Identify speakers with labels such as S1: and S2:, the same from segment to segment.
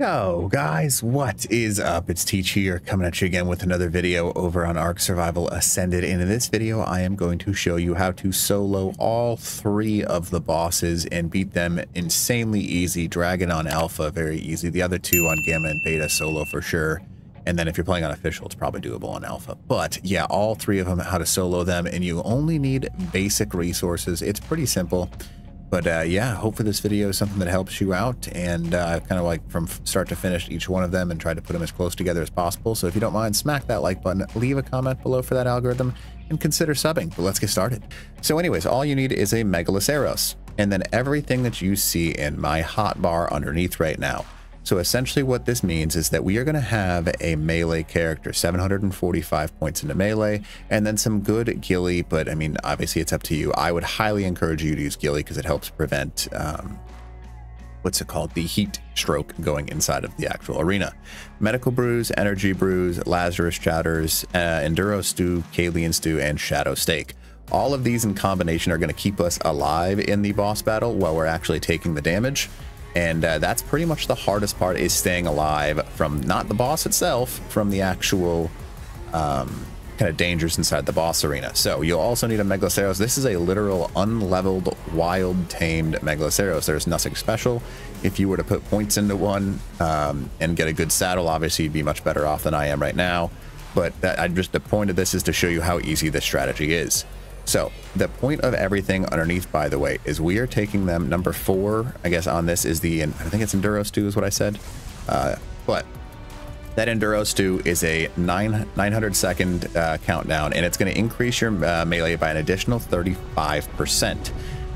S1: Yo guys, what is up? It's Teach here coming at you again with another video over on Ark Survival Ascended. And in this video, I am going to show you how to solo all three of the bosses and beat them insanely easy. Dragon on Alpha, very easy. The other two on Gamma and Beta solo for sure. And then if you're playing on official, it's probably doable on alpha. But yeah, all three of them, how to solo them, and you only need basic resources. It's pretty simple. But uh, yeah, hopefully this video is something that helps you out and uh, kind of like from start to finish each one of them and try to put them as close together as possible. So if you don't mind, smack that like button, leave a comment below for that algorithm, and consider subbing. But let's get started. So anyways, all you need is a Megaloceros, and then everything that you see in my hotbar underneath right now. So essentially what this means is that we are going to have a melee character, 745 points into melee, and then some good ghillie, but I mean, obviously it's up to you. I would highly encourage you to use ghillie because it helps prevent, um, what's it called, the heat stroke going inside of the actual arena. Medical Brews, Energy Brews, Lazarus Chowders, uh, Enduro Stew, Calien Stew, and Shadow Steak. All of these in combination are going to keep us alive in the boss battle while we're actually taking the damage and uh, that's pretty much the hardest part is staying alive from not the boss itself from the actual um, kind of dangers inside the boss arena. So you'll also need a megaloceros. This is a literal unleveled wild tamed megaloceros. There's nothing special. If you were to put points into one um, and get a good saddle obviously you'd be much better off than i am right now. But that, I just the point of this is to show you how easy this strategy is so the point of everything underneath, by the way, is we are taking them. Number four, I guess, on this is the, I think it's Enduro Stew is what I said. Uh, but that Enduro Stew is a nine, 900 second uh, countdown, and it's going to increase your uh, melee by an additional 35%,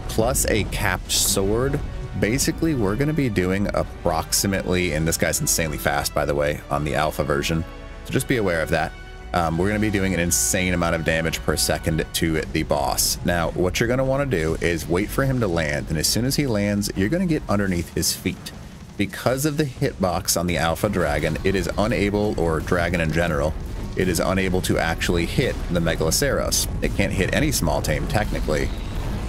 S1: plus a capped sword. Basically, we're going to be doing approximately, and this guy's insanely fast, by the way, on the alpha version. So just be aware of that um, we're going to be doing an insane amount of damage per second to the boss. Now, what you're going to want to do is wait for him to land, and as soon as he lands, you're going to get underneath his feet. Because of the hitbox on the Alpha Dragon, it is unable, or Dragon in general, it is unable to actually hit the Megaloceros. It can't hit any small tame, technically.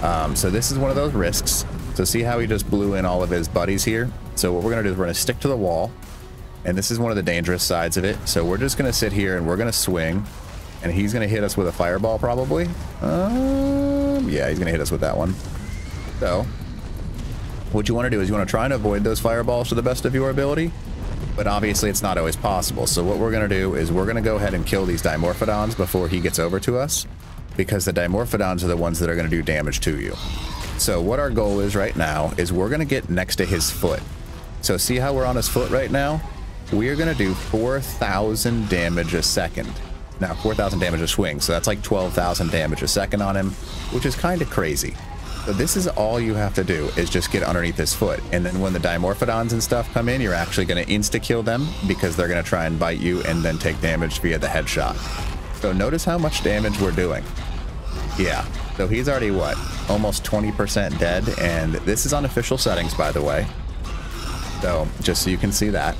S1: Um, so this is one of those risks. So see how he just blew in all of his buddies here? So what we're going to do is we're going to stick to the wall. And this is one of the dangerous sides of it. So we're just going to sit here and we're going to swing. And he's going to hit us with a fireball probably. Um, yeah, he's going to hit us with that one. So what you want to do is you want to try and avoid those fireballs to the best of your ability. But obviously it's not always possible. So what we're going to do is we're going to go ahead and kill these Dimorphodons before he gets over to us. Because the Dimorphodons are the ones that are going to do damage to you. So what our goal is right now is we're going to get next to his foot. So see how we're on his foot right now? We are going to do 4,000 damage a second. Now, 4,000 damage a swing, so that's like 12,000 damage a second on him, which is kind of crazy. So this is all you have to do is just get underneath his foot. And then when the Dimorphodons and stuff come in, you're actually going to insta-kill them because they're going to try and bite you and then take damage via the headshot. So notice how much damage we're doing. Yeah, so he's already, what, almost 20% dead. And this is on official settings, by the way. So just so you can see that.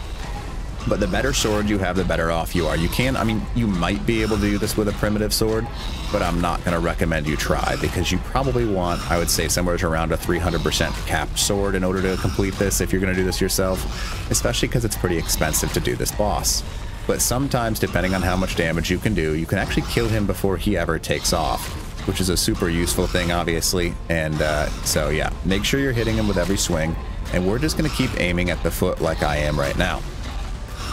S1: But the better sword you have, the better off you are. You can, I mean, you might be able to do this with a primitive sword, but I'm not going to recommend you try because you probably want, I would say, somewhere around a 300% capped sword in order to complete this if you're going to do this yourself, especially because it's pretty expensive to do this boss. But sometimes, depending on how much damage you can do, you can actually kill him before he ever takes off, which is a super useful thing, obviously. And uh, so, yeah, make sure you're hitting him with every swing. And we're just going to keep aiming at the foot like I am right now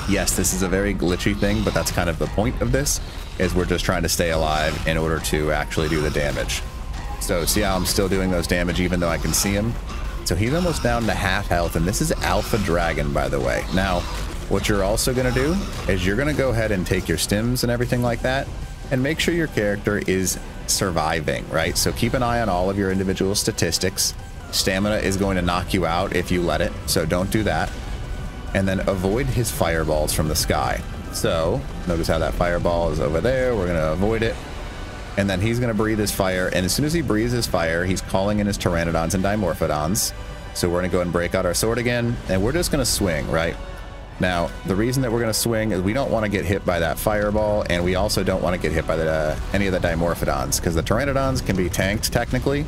S1: yes, this is a very glitchy thing, but that's kind of the point of this, is we're just trying to stay alive in order to actually do the damage. So see how I'm still doing those damage even though I can see him? So he's almost down to half health, and this is Alpha Dragon, by the way. Now, what you're also going to do is you're going to go ahead and take your stims and everything like that, and make sure your character is surviving, right? So keep an eye on all of your individual statistics. Stamina is going to knock you out if you let it, so don't do that and then avoid his fireballs from the sky. So notice how that fireball is over there. We're going to avoid it. And then he's going to breathe his fire. And as soon as he breathes his fire, he's calling in his Pteranodons and Dimorphodons. So we're going to go and break out our sword again. And we're just going to swing, right? Now, the reason that we're going to swing is we don't want to get hit by that fireball. And we also don't want to get hit by the, uh, any of the Dimorphodons. Because the Pteranodons can be tanked, technically.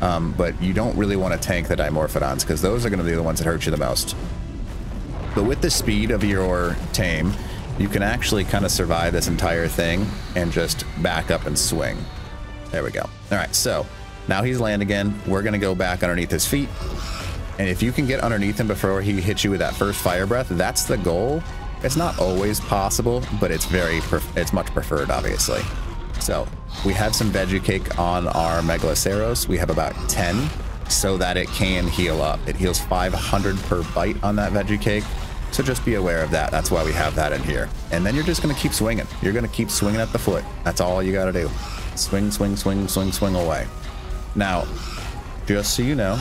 S1: Um, but you don't really want to tank the Dimorphodons. Because those are going to be the ones that hurt you the most. But with the speed of your tame, you can actually kind of survive this entire thing and just back up and swing. There we go. All right, so now he's land again. We're going to go back underneath his feet. And if you can get underneath him before he hits you with that first fire breath, that's the goal. It's not always possible, but it's very, it's much preferred, obviously. So we have some veggie cake on our Megaloceros. We have about 10 so that it can heal up. It heals 500 per bite on that veggie cake. So just be aware of that. That's why we have that in here. And then you're just going to keep swinging. You're going to keep swinging at the foot. That's all you got to do. Swing, swing, swing, swing, swing away. Now, just so you know,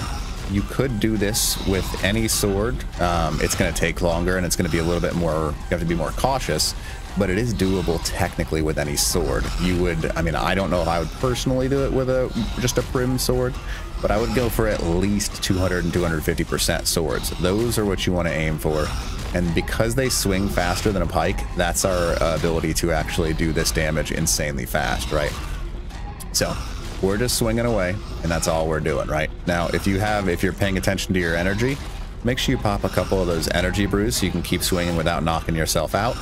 S1: you could do this with any sword. Um, it's going to take longer and it's going to be a little bit more, you have to be more cautious, but it is doable technically with any sword. You would, I mean, I don't know if I would personally do it with a just a prim sword, but I would go for at least 200 and 250% swords. Those are what you want to aim for. And because they swing faster than a pike, that's our uh, ability to actually do this damage insanely fast, right? So we're just swinging away and that's all we're doing, right? Now, if you have, if you're paying attention to your energy, make sure you pop a couple of those energy brews so you can keep swinging without knocking yourself out.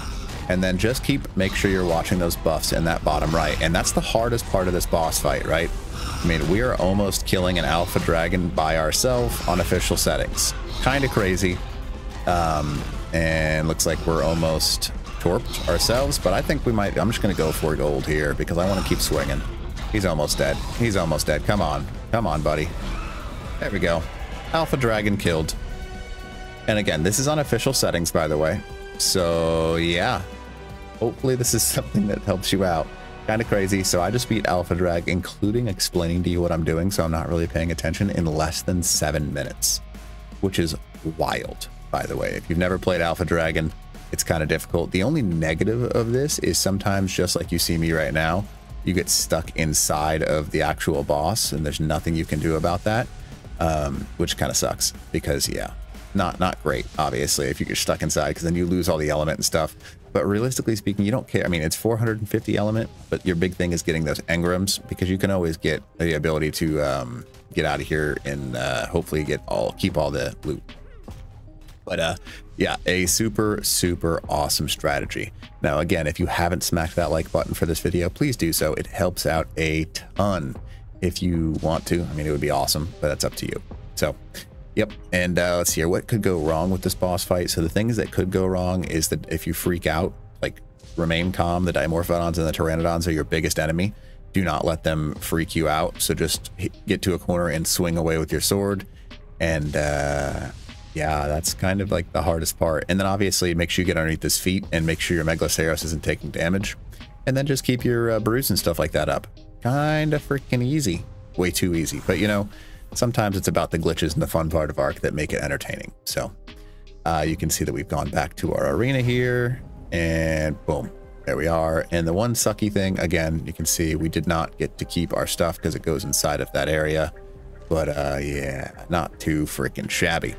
S1: And then just keep, make sure you're watching those buffs in that bottom right. And that's the hardest part of this boss fight, right? I mean, we are almost killing an alpha dragon by ourselves on official settings. Kind of crazy. Um, and looks like we're almost torped ourselves, but I think we might, I'm just going to go for gold here because I want to keep swinging. He's almost dead. He's almost dead. Come on. Come on, buddy. There we go. Alpha Dragon killed. And again, this is on official settings, by the way. So, yeah. Hopefully this is something that helps you out. Kind of crazy. So I just beat Alpha Drag, including explaining to you what I'm doing, so I'm not really paying attention, in less than seven minutes. Which is wild, by the way. If you've never played Alpha Dragon, it's kind of difficult. The only negative of this is sometimes, just like you see me right now, you get stuck inside of the actual boss and there's nothing you can do about that um, which kind of sucks because yeah not not great obviously if you get stuck inside because then you lose all the element and stuff but realistically speaking you don't care i mean it's 450 element but your big thing is getting those engrams because you can always get the ability to um, get out of here and uh, hopefully get all keep all the loot but uh, yeah, a super, super awesome strategy. Now, again, if you haven't smacked that like button for this video, please do so. It helps out a ton if you want to. I mean, it would be awesome, but that's up to you. So, yep. And uh, let's see here. What could go wrong with this boss fight? So the things that could go wrong is that if you freak out, like remain calm, the Dimorphodons and the Pteranodons are your biggest enemy. Do not let them freak you out. So just get to a corner and swing away with your sword. And uh, yeah, that's kind of like the hardest part. And then obviously make sure you get underneath his feet and make sure your Megaloceros isn't taking damage. And then just keep your uh, brews and stuff like that up. Kind of freaking easy. Way too easy. But you know, sometimes it's about the glitches and the fun part of Ark that make it entertaining. So uh, you can see that we've gone back to our arena here and boom, there we are. And the one sucky thing, again, you can see we did not get to keep our stuff because it goes inside of that area. But uh, yeah, not too freaking shabby.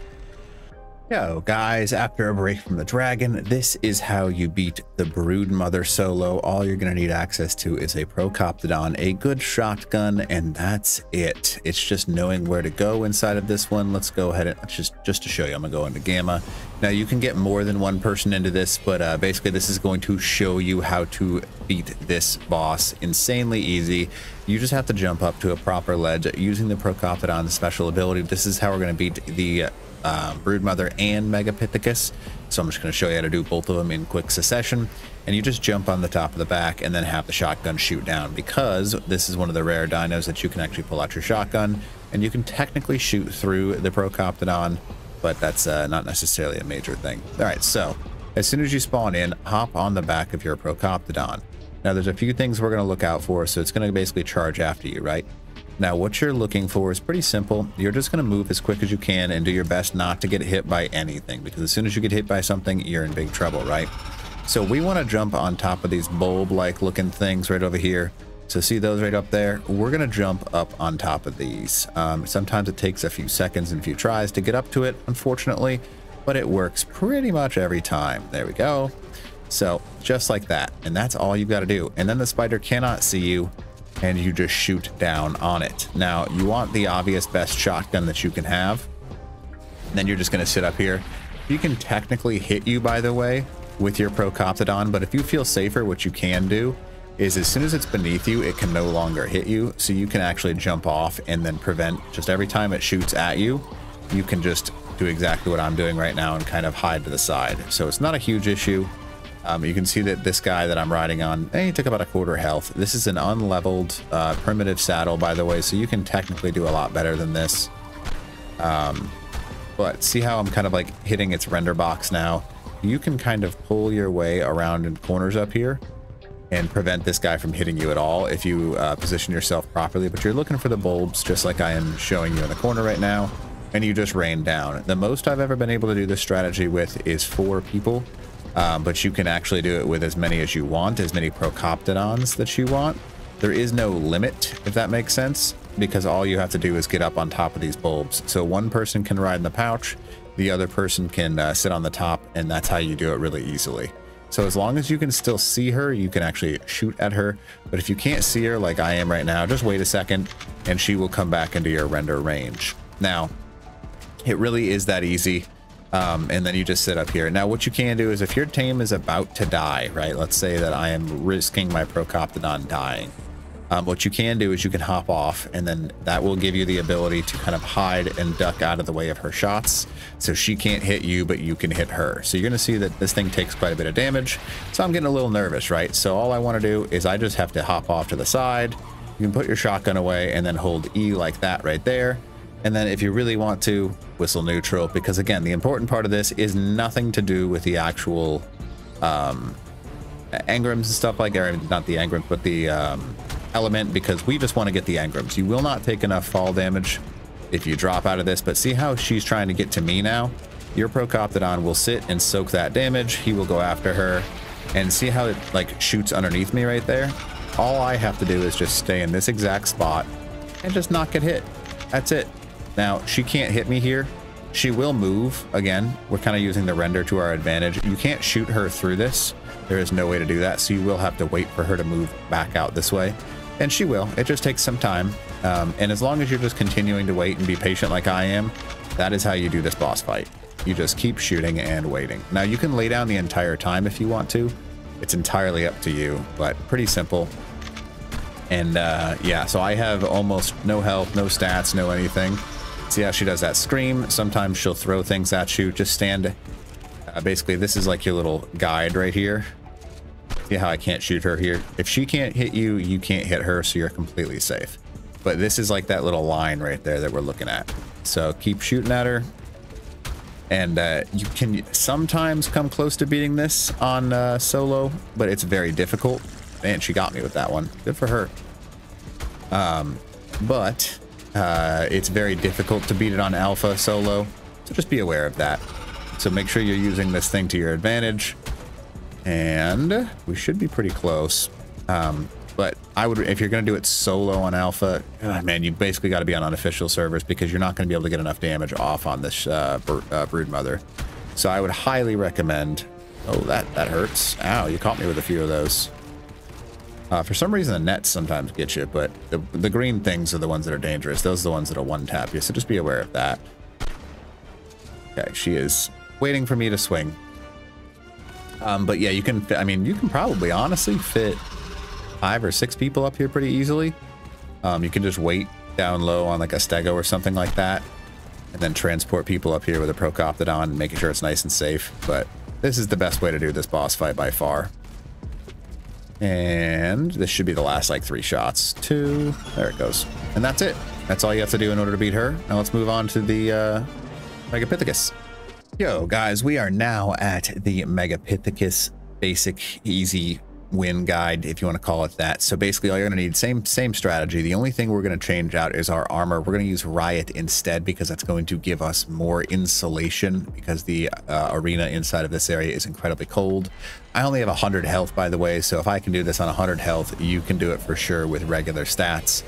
S1: Yo guys, after a break from the dragon, this is how you beat the Brood Mother solo. All you're going to need access to is a Procoptodon, a good shotgun, and that's it. It's just knowing where to go inside of this one. Let's go ahead and just, just to show you, I'm going to go into Gamma. Now you can get more than one person into this, but uh, basically this is going to show you how to beat this boss insanely easy. You just have to jump up to a proper ledge using the Procoptodon special ability. This is how we're going to beat the uh, Broodmother and Megapithecus. So I'm just going to show you how to do both of them in quick succession. And you just jump on the top of the back and then have the shotgun shoot down because this is one of the rare dinos that you can actually pull out your shotgun and you can technically shoot through the Procoptodon, but that's uh, not necessarily a major thing. All right, so as soon as you spawn in, hop on the back of your Procoptodon. Now there's a few things we're going to look out for, so it's going to basically charge after you, right? Now, what you're looking for is pretty simple. You're just going to move as quick as you can and do your best not to get hit by anything, because as soon as you get hit by something, you're in big trouble, right? So we want to jump on top of these bulb-like looking things right over here. So see those right up there? We're going to jump up on top of these. Um, sometimes it takes a few seconds and a few tries to get up to it, unfortunately, but it works pretty much every time. There we go. So just like that. And that's all you've got to do. And then the spider cannot see you and you just shoot down on it. Now, you want the obvious best shotgun that you can have. Then you're just going to sit up here You can technically hit you, by the way, with your Procoptodon, but if you feel safer, what you can do is as soon as it's beneath you, it can no longer hit you. So you can actually jump off and then prevent just every time it shoots at you, you can just do exactly what I'm doing right now and kind of hide to the side. So it's not a huge issue. Um, you can see that this guy that I'm riding on, eh, he took about a quarter health. This is an unleveled uh, primitive saddle, by the way, so you can technically do a lot better than this. Um, but see how I'm kind of like hitting its render box now? You can kind of pull your way around in corners up here and prevent this guy from hitting you at all if you uh, position yourself properly. But you're looking for the bulbs just like I am showing you in the corner right now, and you just rain down. The most I've ever been able to do this strategy with is four people, um, but you can actually do it with as many as you want, as many Procoptodons that you want. There is no limit, if that makes sense because all you have to do is get up on top of these bulbs. So one person can ride in the pouch, the other person can uh, sit on the top, and that's how you do it really easily. So as long as you can still see her, you can actually shoot at her. But if you can't see her like I am right now, just wait a second and she will come back into your render range. Now, it really is that easy. Um, and then you just sit up here. Now, what you can do is if your tame is about to die, right? Let's say that I am risking my Procoptodon dying. Um, what you can do is you can hop off and then that will give you the ability to kind of hide and duck out of the way of her shots. So she can't hit you, but you can hit her. So you're going to see that this thing takes quite a bit of damage. So I'm getting a little nervous, right? So all I want to do is I just have to hop off to the side. You can put your shotgun away and then hold E like that right there. And then if you really want to, whistle neutral, because again, the important part of this is nothing to do with the actual um, engrams and stuff like that. Not the engrams, but the um, element because we just want to get the engrams. You will not take enough fall damage if you drop out of this, but see how she's trying to get to me now? Your Procoptodon will sit and soak that damage. He will go after her and see how it like shoots underneath me right there? All I have to do is just stay in this exact spot and just not get hit. That's it. Now, she can't hit me here. She will move. Again, we're kind of using the render to our advantage. You can't shoot her through this. There is no way to do that, so you will have to wait for her to move back out this way. And she will. It just takes some time. Um, and as long as you're just continuing to wait and be patient like I am, that is how you do this boss fight. You just keep shooting and waiting. Now, you can lay down the entire time if you want to. It's entirely up to you, but pretty simple. And uh, yeah, so I have almost no health, no stats, no anything. How she does that scream? Sometimes she'll throw things at you. Just stand. Uh, basically, this is like your little guide right here. See how I can't shoot her here? If she can't hit you, you can't hit her, so you're completely safe. But this is like that little line right there that we're looking at. So keep shooting at her. And uh, you can sometimes come close to beating this on uh, solo, but it's very difficult. Man, she got me with that one. Good for her. Um, but uh, it's very difficult to beat it on alpha solo, so just be aware of that. So make sure you're using this thing to your advantage. And we should be pretty close. Um, but I would, if you're going to do it solo on alpha, oh man, you basically got to be on unofficial servers because you're not going to be able to get enough damage off on this uh, uh, brood mother. So I would highly recommend. Oh, that that hurts. Ow, you caught me with a few of those. Uh, for some reason, the nets sometimes get you, but the, the green things are the ones that are dangerous. Those are the ones that will one-tap you, so just be aware of that. Okay, she is waiting for me to swing. Um, but yeah, you can, I mean, you can probably honestly fit five or six people up here pretty easily. Um, you can just wait down low on like a stego or something like that. And then transport people up here with a Procoptodon, making sure it's nice and safe. But this is the best way to do this boss fight by far. And this should be the last like three shots. Two, there it goes. And that's it. That's all you have to do in order to beat her. Now let's move on to the uh, Megapithecus. Yo, guys, we are now at the Megapithecus basic easy win guide, if you want to call it that. So basically all you're going to need, same same strategy. The only thing we're going to change out is our armor. We're going to use Riot instead because that's going to give us more insulation because the uh, arena inside of this area is incredibly cold. I only have 100 health, by the way, so if I can do this on 100 health, you can do it for sure with regular stats.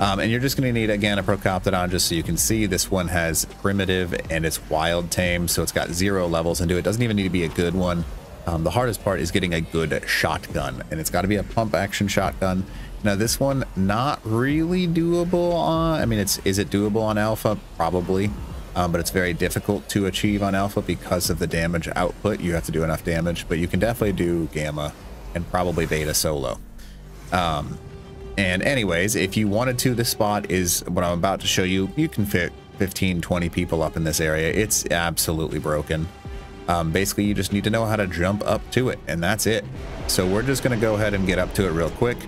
S1: Um, and you're just going to need, again, a Procoptodon just so you can see. This one has primitive and it's wild tame, so it's got zero levels into it. It doesn't even need to be a good one. Um, the hardest part is getting a good shotgun, and it's got to be a pump action shotgun. Now, this one, not really doable on, I mean, it's is it doable on alpha? Probably. um, but it's very difficult to achieve on alpha because of the damage output. You have to do enough damage, but you can definitely do gamma and probably beta solo. Um, and anyways, if you wanted to, this spot is what I'm about to show you. You can fit 15, 20 people up in this area. It's absolutely broken. Um, basically, you just need to know how to jump up to it, and that's it. So we're just going to go ahead and get up to it real quick.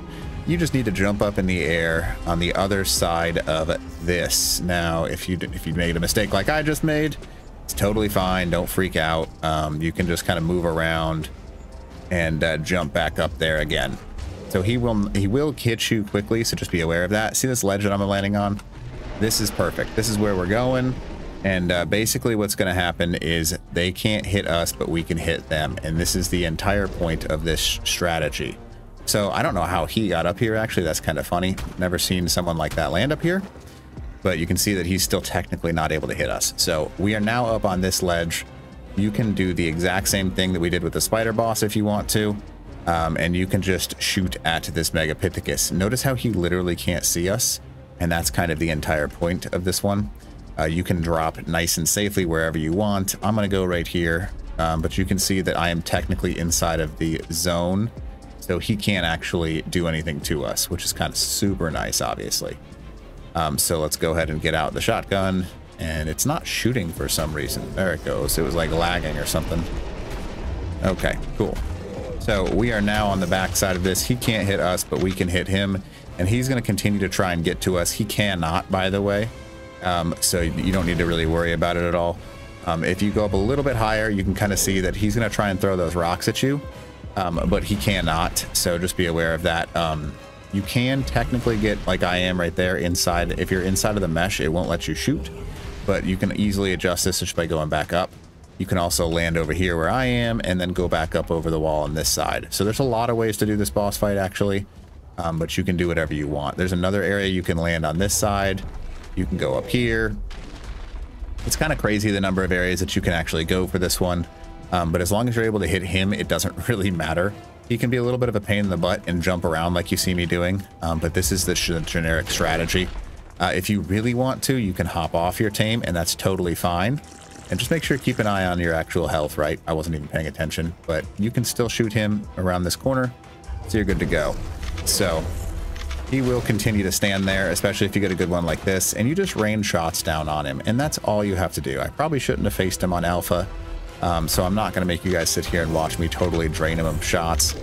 S1: You just need to jump up in the air on the other side of this. Now, if you if you made a mistake like I just made, it's totally fine. Don't freak out. Um, you can just kind of move around and uh, jump back up there again. So he will he will hit you quickly, so just be aware of that. See this ledge that I'm landing on? This is perfect. This is where we're going. And uh, basically what's going to happen is they can't hit us, but we can hit them. And this is the entire point of this strategy. So I don't know how he got up here, actually. That's kind of funny. Never seen someone like that land up here. But you can see that he's still technically not able to hit us. So we are now up on this ledge. You can do the exact same thing that we did with the spider boss if you want to. Um, and you can just shoot at this Megapithecus. Notice how he literally can't see us. And that's kind of the entire point of this one. Uh, you can drop nice and safely wherever you want. I'm going to go right here. Um, but you can see that I am technically inside of the zone so he can't actually do anything to us, which is kind of super nice, obviously. Um, so let's go ahead and get out the shotgun. And it's not shooting for some reason. There it goes. It was like lagging or something. Okay, cool. So we are now on the back side of this. He can't hit us, but we can hit him. And he's going to continue to try and get to us. He cannot, by the way. Um, so you don't need to really worry about it at all. Um, if you go up a little bit higher, you can kind of see that he's going to try and throw those rocks at you um, but he cannot. So just be aware of that. Um, you can technically get, like I am right there, inside. If you're inside of the mesh, it won't let you shoot, but you can easily adjust this just by going back up. You can also land over here where I am and then go back up over the wall on this side. So there's a lot of ways to do this boss fight actually, um, but you can do whatever you want. There's another area you can land on this side. You can go up here. It's kind of crazy the number of areas that you can actually go for this one. Um, but as long as you're able to hit him, it doesn't really matter. He can be a little bit of a pain in the butt and jump around like you see me doing, um, but this is the generic strategy. Uh, if you really want to, you can hop off your tame, and that's totally fine. And just make sure to keep an eye on your actual health, right? I wasn't even paying attention, but you can still shoot him around this corner, so you're good to go. So he will continue to stand there, especially if you get a good one like this, and you just rain shots down on him, and that's all you have to do. I probably shouldn't have faced him on alpha. Um, so I'm not going to make you guys sit here and watch me totally drain him of shots.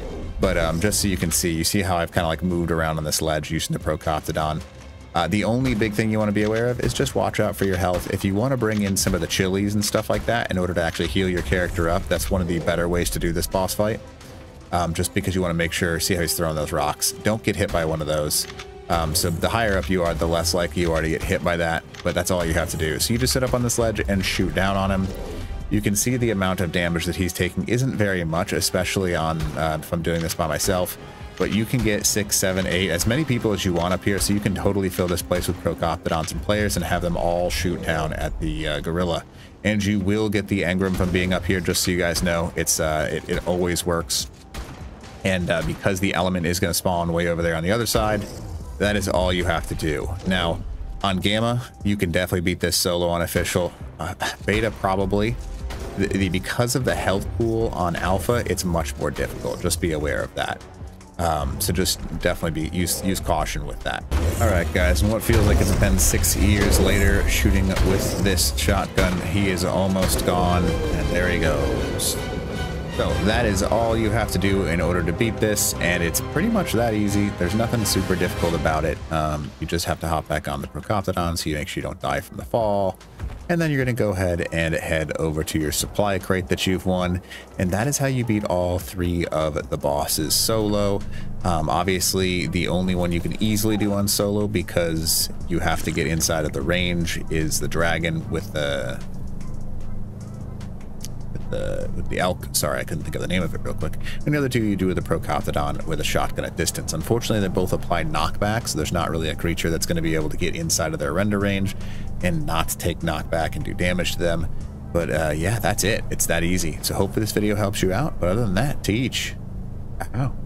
S1: But um, just so you can see, you see how I've kind of like moved around on this ledge using the Procoptodon. Uh, the only big thing you want to be aware of is just watch out for your health. If you want to bring in some of the chilies and stuff like that in order to actually heal your character up, that's one of the better ways to do this boss fight. Um, just because you want to make sure, see how he's throwing those rocks. Don't get hit by one of those. Um, so the higher up you are, the less likely you are to get hit by that, but that's all you have to do. So you just sit up on this ledge and shoot down on him. You can see the amount of damage that he's taking isn't very much, especially on uh, if I'm doing this by myself. But you can get six, seven, eight, as many people as you want up here, so you can totally fill this place with Procoptodons and players and have them all shoot down at the uh, gorilla. And you will get the engram from being up here, just so you guys know. It's uh, it, it always works. And uh, because the element is going to spawn way over there on the other side, that is all you have to do. Now, on Gamma, you can definitely beat this solo on official. Uh, beta, probably the, the, because of the health pool on alpha, it's much more difficult. Just be aware of that. Um, so just definitely be use use caution with that. All right, guys, and what feels like it's been six years later, shooting with this shotgun, he is almost gone, and there he goes. So that is all you have to do in order to beat this, and it's pretty much that easy. There's nothing super difficult about it. Um, you just have to hop back on the Procoptodon so you make sure you don't die from the fall. And then you're going to go ahead and head over to your supply crate that you've won. And that is how you beat all three of the bosses solo. Um, obviously, the only one you can easily do on solo because you have to get inside of the range is the dragon with the the with the elk. Sorry, I couldn't think of the name of it real quick. And the other two you do with the Procoptodon with a shotgun at distance. Unfortunately, they both apply knockback, so there's not really a creature that's going to be able to get inside of their render range and not take knockback and do damage to them. But uh, yeah, that's it. It's that easy. So hopefully this video helps you out. But other than that, teach. Out.